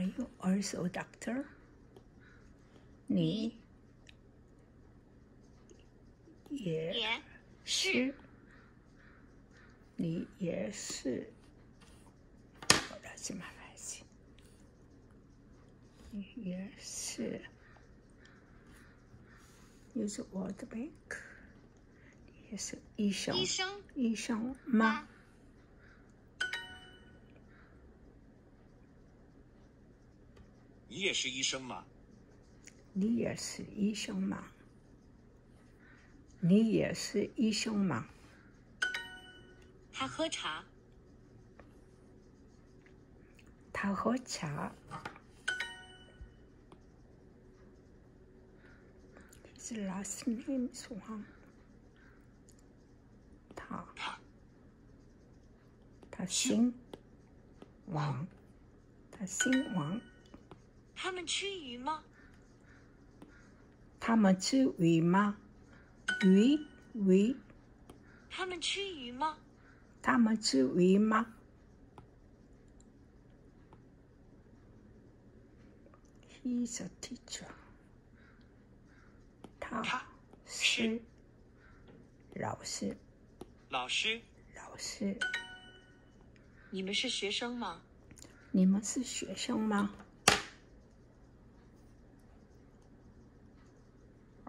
Are you also a doctor? 你也也是，你也是。我的是马来西亚，你也是。又是我的 bank，你也是医生。医生医生吗？你也是医生吗？你也是医生吗？你也是医生吗？他喝茶。他喝茶。His last name is Wang。他他他姓王，他姓王。他们吃鱼吗？他们吃鱼吗？鱼鱼，他们吃鱼吗？他们吃鱼吗？He's a teacher。他他是老师，老师，老师。你们是学生吗？你们是学生吗？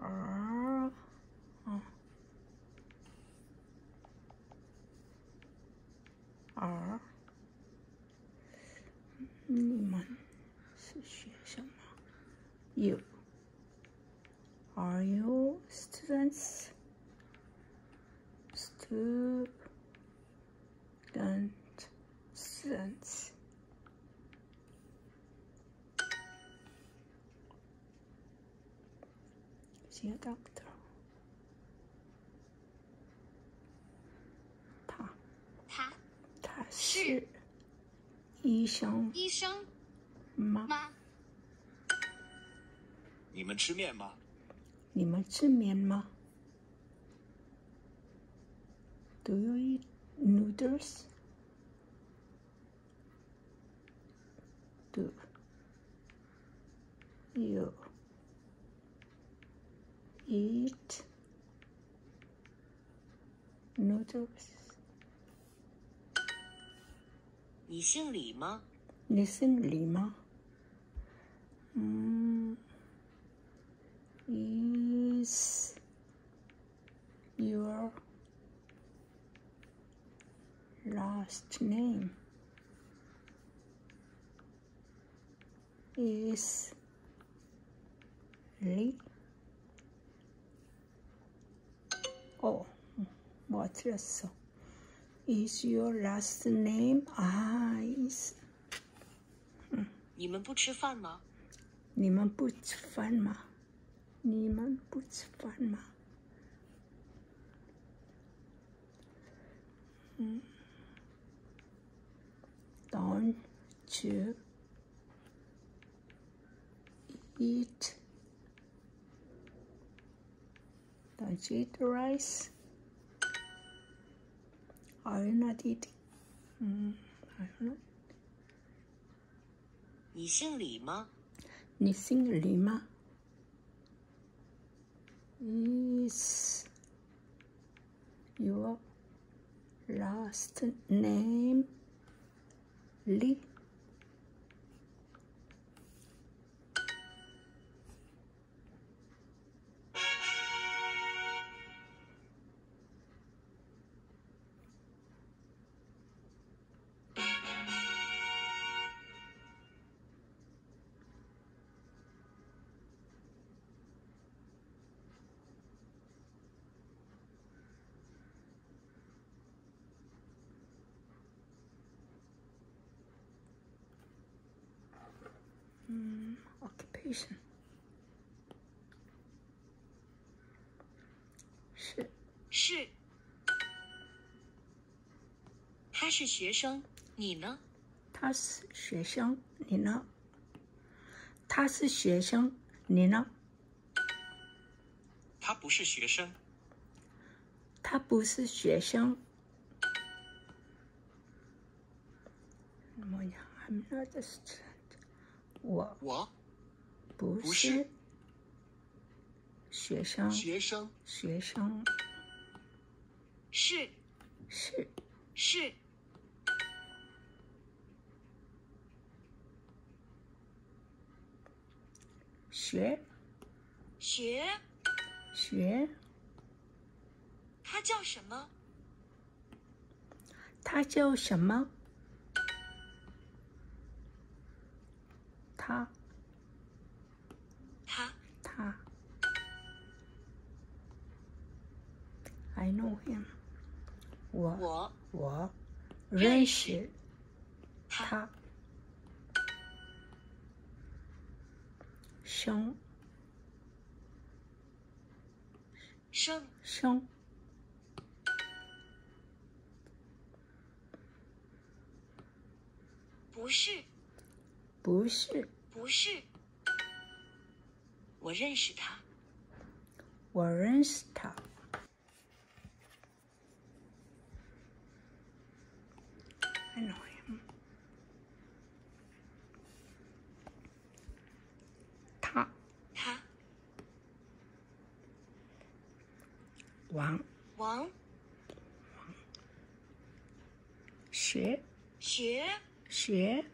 儿，嗯，儿，你们是学生吗？You are you students? Student, students. He a doctor? 他他他是医生医生吗？吗？你们吃面吗？你们吃面吗？Do you eat noodles? Do you eat noodles? 你姓李吗？你姓李吗？嗯，Is your last name is Li? what's your so? Is your last name Ice? 你们不吃饭吗？你们不吃饭吗？你们不吃饭吗？嗯，Don't you eat? Don't you eat rice? Are you not eating? 嗯，Are you not? 你姓李吗？你姓李吗？Is your last name Li? Mm, occupation 是是。他是学生，你呢？他是学生，你呢？他是学生，你呢？他不是学生，他不是学生。？I'm not a student. 我我不不是学生，学生，学生是是是学学，学，他叫什么？他叫什么？他。他？他，I know him，我我我认认识识他他，生。生。生。不是不是。不是，我认识他。我认识他。I know him。他。他。王。王。学。学。学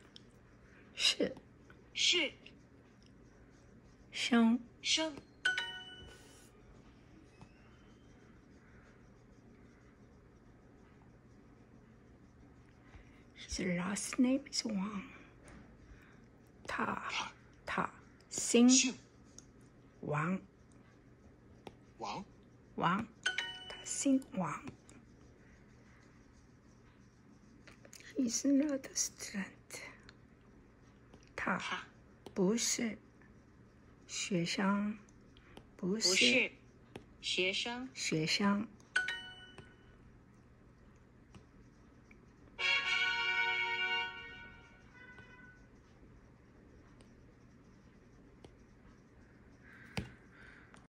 是是生生 His last name is Wang。他他他姓姓王王，王，他姓王。He's not a student。他。他。不是学生，不不是学生。学生，